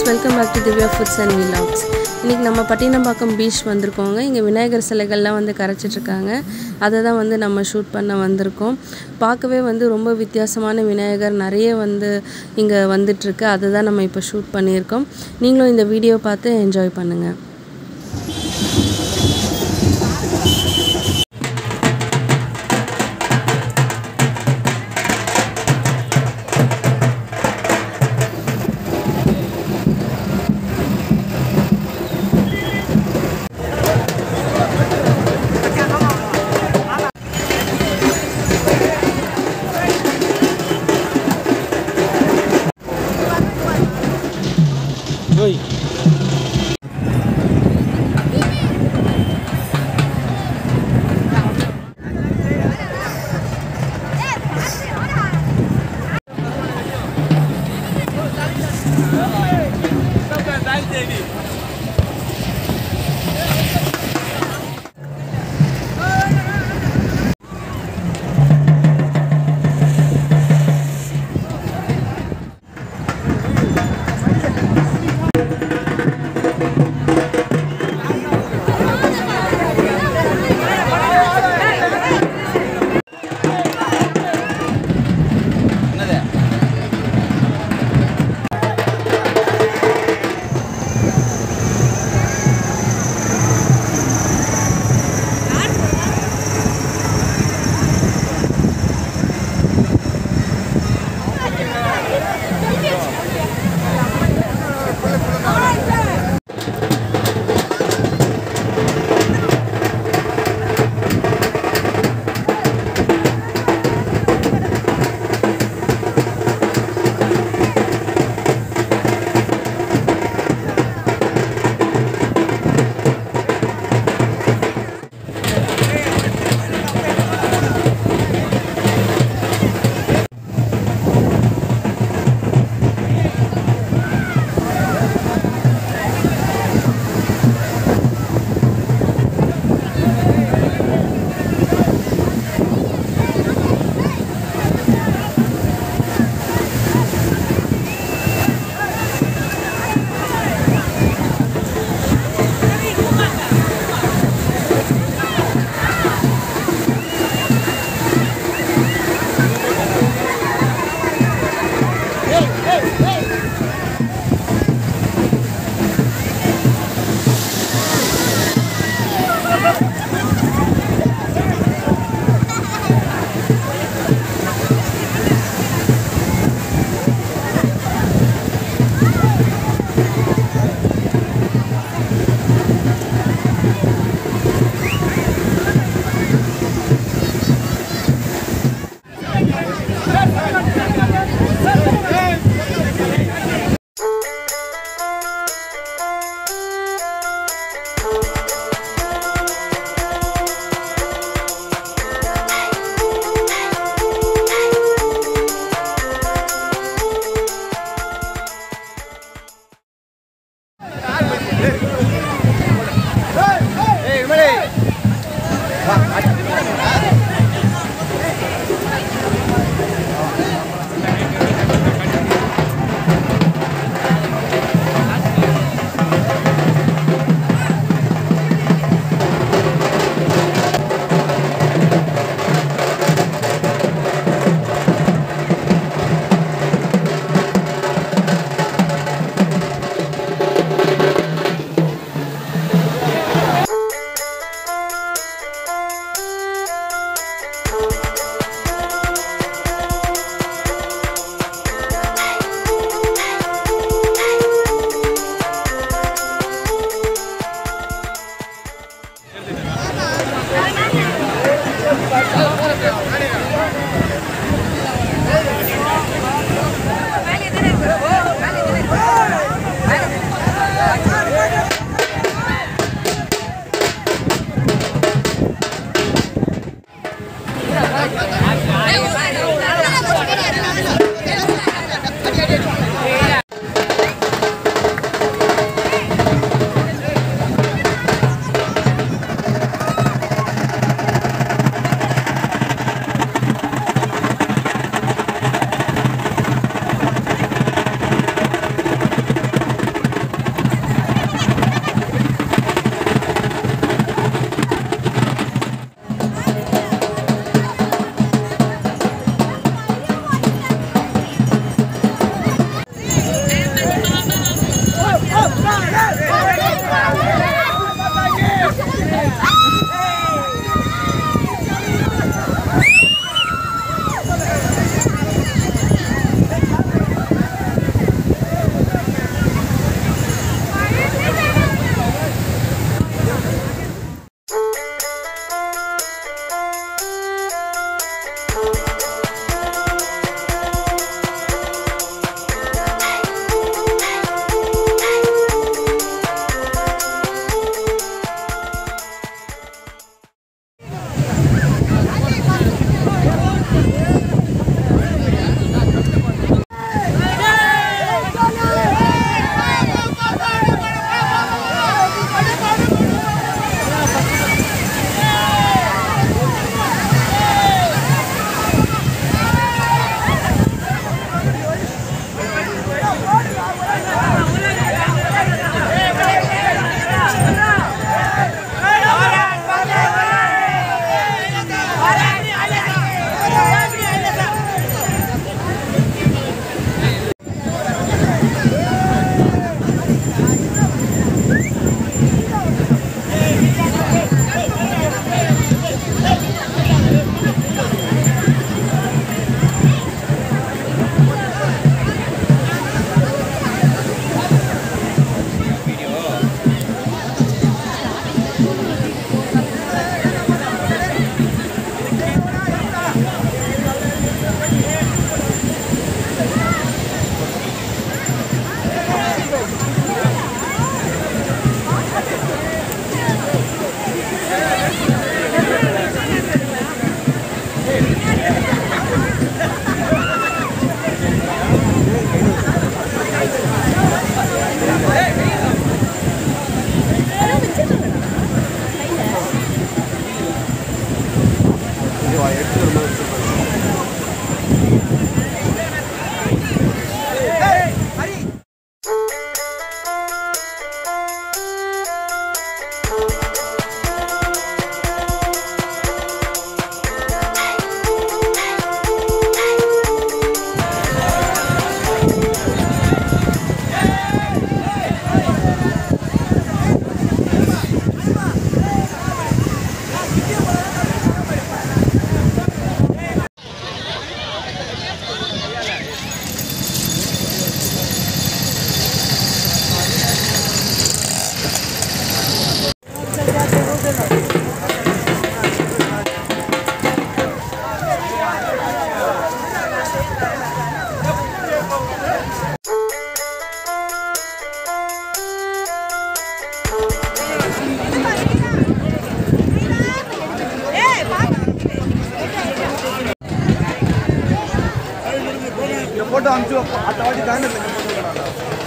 Friends welcome back to Divya foods and vlogs இன்றைக்கி நம்ம Pattinambakkam beach வந்திருக்கோங்க. இங்கே விநாயகர் சிலைகள்லாம் வந்து கரைச்சிட்ருக்காங்க. அதை தான் வந்து நம்ம ஷூட் பண்ண வந்திருக்கோம். பார்க்கவே வந்து ரொம்ப வித்தியாசமான விநாயகர் நிறைய வந்து இங்கே வந்துட்டுருக்கு அதை தான் நம்ம இப்போ ஷூட் பண்ணியிருக்கோம். நீங்களும் இந்த வீடியோ பார்த்து என்ஜாய் பண்ணுங்கள் फोटो आमची आता वाटी काय नाही